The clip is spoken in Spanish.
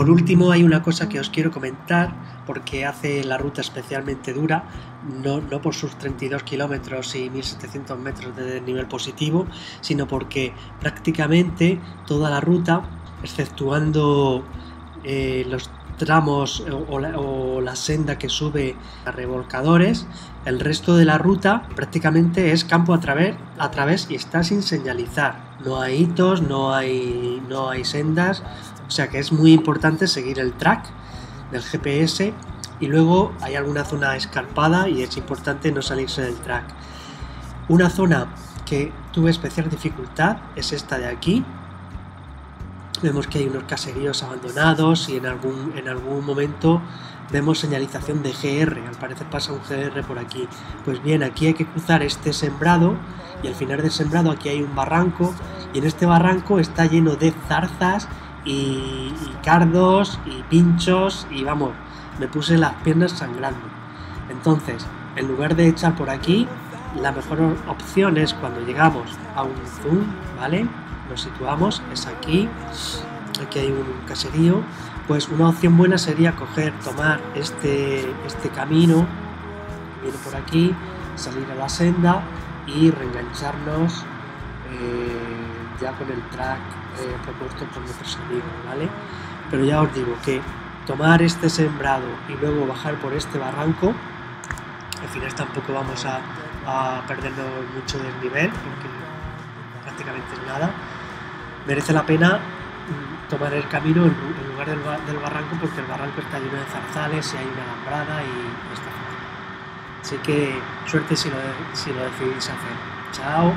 por último, hay una cosa que os quiero comentar, porque hace la ruta especialmente dura, no, no por sus 32 kilómetros y 1700 metros de nivel positivo, sino porque prácticamente toda la ruta, exceptuando eh, los tramos o la, senda que sube a revolcadores, el resto de la ruta prácticamente es campo a través, a través y está sin señalizar. No hay hitos, no hay, no hay sendas, o sea que es muy importante seguir el track del GPS y luego hay alguna zona escarpada y es importante no salirse del track. Una zona que tuve especial dificultad es esta de aquí, vemos que hay unos caseríos abandonados y en algún, en algún momento vemos señalización de GR, al parecer pasa un GR por aquí. Pues bien, aquí hay que cruzar este sembrado y al final del sembrado aquí hay un barranco y en este barranco está lleno de zarzas y, cardos y pinchos y vamos, me puse las piernas sangrando. Entonces, en lugar de echar por aquí, la mejor opción es cuando llegamos a un zoom, ¿vale? nos situamos, es aquí, aquí hay un caserío, pues una opción buena sería coger, tomar este, este camino, viene por aquí, salir a la senda y reengancharnos eh, ya con el track eh, propuesto por nuestros amigos, ¿vale? Pero ya os digo que tomar este sembrado y luego bajar por este barranco, al final tampoco vamos a, a perdernos mucho del nivel, porque prácticamente es nada, merece la pena mm, tomar el camino en lugar del, barranco porque el barranco está lleno de zarzales y hay una alambrada y está Así que suerte si lo, si lo decidís hacer. Chao.